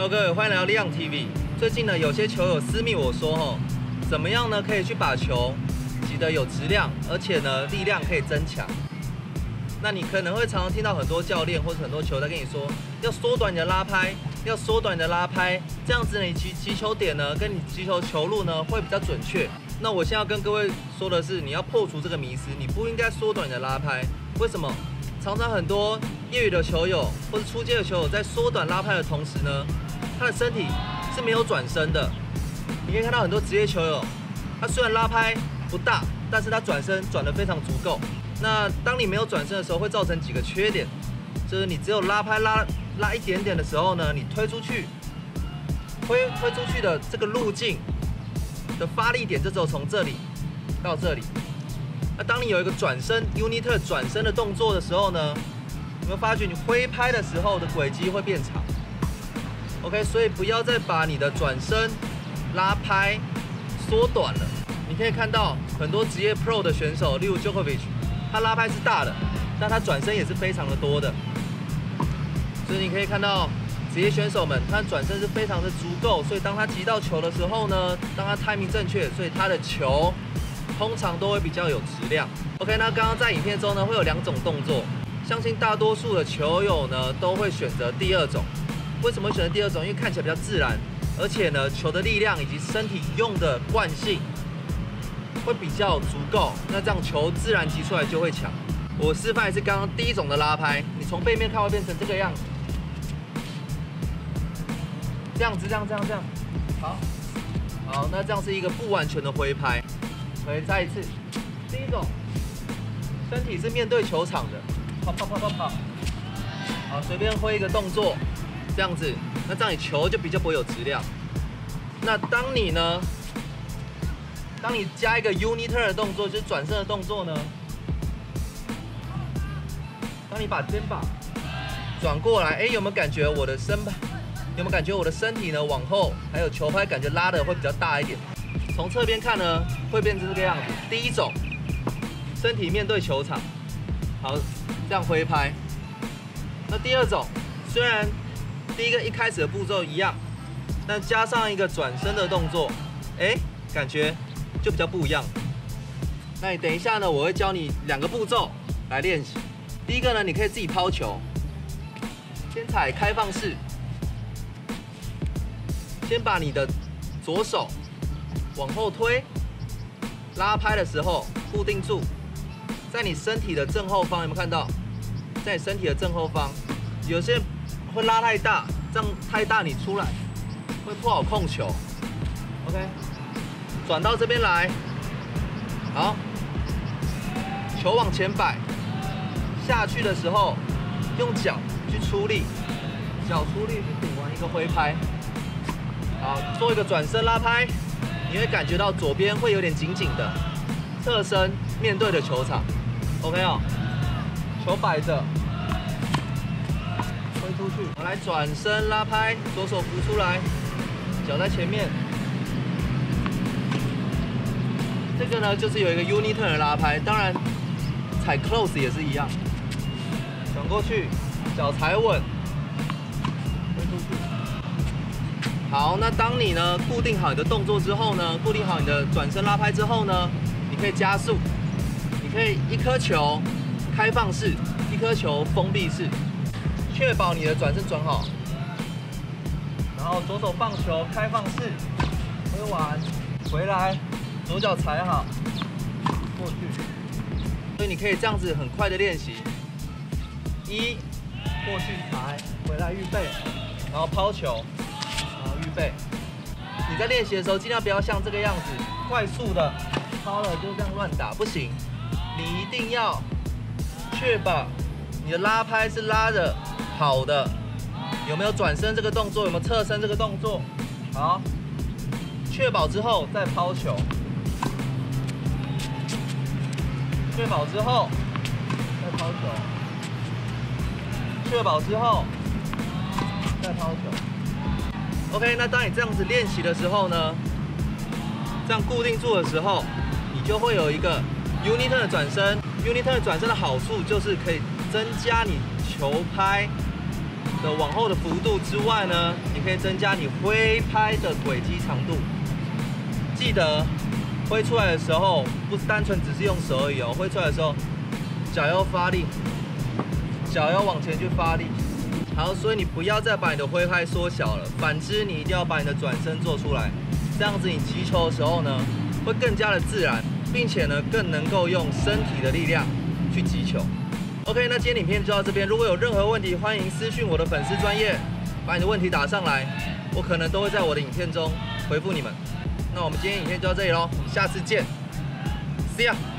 Hello，各位，欢迎来到力量 TV。最近呢，有些球友私密我说，哦，怎么样呢，可以去把球击得有质量，而且呢，力量可以增强。那你可能会常常听到很多教练或者很多球在跟你说，要缩短你的拉拍，要缩短你的拉拍，这样子你击击球点呢，跟你击球球路呢，会比较准确。那我现在要跟各位说的是，你要破除这个迷思，你不应该缩短你的拉拍。为什么？常常很多业余的球友或者初阶的球友在缩短拉拍的同时呢，他的身体是没有转身的。你可以看到很多职业球友，他虽然拉拍不大，但是他转身转得非常足够。那当你没有转身的时候，会造成几个缺点，就是你只有拉拍拉拉一点点的时候呢，你推出去，推推出去的这个路径的发力点，就只有从这里到这里。那当你有一个转身 unit 转身的动作的时候呢，你会发觉你挥拍的时候的轨迹会变长？OK，所以不要再把你的转身拉拍缩短了。你可以看到很多职业 Pro 的选手，例如 JOKovic，。他拉拍是大的，但他转身也是非常的多的，所以你可以看到职业选手们，他转身是非常的足够，所以当他击到球的时候呢，当他 timing 正确，所以他的球通常都会比较有质量。OK，那刚刚在影片中呢，会有两种动作，相信大多数的球友呢都会选择第二种。为什么选择第二种？因为看起来比较自然，而且呢球的力量以及身体用的惯性。会比较足够，那这样球自然击出来就会强。我示范一次刚刚第一种的拉拍，你从背面看会变成这个样子，这样子，这样，这样，这样。好，好，那这样是一个不完全的挥拍。可以再一次，第一种，身体是面对球场的，跑跑跑跑跑。好，随便挥一个动作，这样子，那这样你球就比较不会有质量。那当你呢？当你加一个 uni turn 的动作，就是转身的动作呢。当你把肩膀转过来，哎，有没有感觉我的身？有没有感觉我的身体呢？往后还有球拍感觉拉的会比较大一点。从侧边看呢，会变成这个样子。第一种，身体面对球场，好，这样挥拍。那第二种，虽然第一个一开始的步骤一样，但加上一个转身的动作，哎，感觉。就比较不一样。那你等一下呢？我会教你两个步骤来练习。第一个呢，你可以自己抛球，先踩开放式，先把你的左手往后推，拉拍的时候固定住，在你身体的正后方有没有看到？在你身体的正后方，有些会拉太大，这样太大你出来会不好控球。OK。转到这边来，好，球往前摆，下去的时候用脚去出力，脚出力去顶完一个挥拍，好，做一个转身拉拍，你会感觉到左边会有点紧紧的，侧身面对着球场，OK 哦，球摆着，出去，我来转身拉拍，左手扶出来，脚在前面。这个呢，就是有一个 Uniter 的拉拍，当然踩 close 也是一样，转过去，脚踩稳，出去。好，那当你呢固定好你的动作之后呢，固定好你的转身拉拍之后呢，你可以加速，你可以一颗球开放式，一颗球封闭式，确保你的转身转好，然后左手放球开放式，挥完回来。左脚踩好，过去，所以你可以这样子很快的练习。一，过去踩，回来预备，然后抛球，然后预备。你在练习的时候，尽量不要像这个样子，快速的抛了就这样乱打，不行。你一定要确保你的拉拍是拉的好的，有没有转身这个动作，有没有侧身这个动作？好，确保之后再抛球。确保之后再抛球，确保之后再抛球。OK，那当你这样子练习的时候呢，这样固定住的时候，你就会有一个 unit 的转身。unit 的转身的好处就是可以增加你球拍的往后的幅度之外呢，你可以增加你挥拍的轨迹长度。记得挥出来的时候，不单纯只是用手而已哦，挥出来的时候，脚要发力，脚要往前去发力。好，所以你不要再把你的挥拍缩小了，反之，你一定要把你的转身做出来，这样子你击球的时候呢，会更加的自然，并且呢，更能够用身体的力量去击球。OK，那今天影片就到这边，如果有任何问题，欢迎私讯我的粉丝专业，把你的问题打上来，我可能都会在我的影片中回复你们。那我们今天影片就到这里喽，下次见，See you.。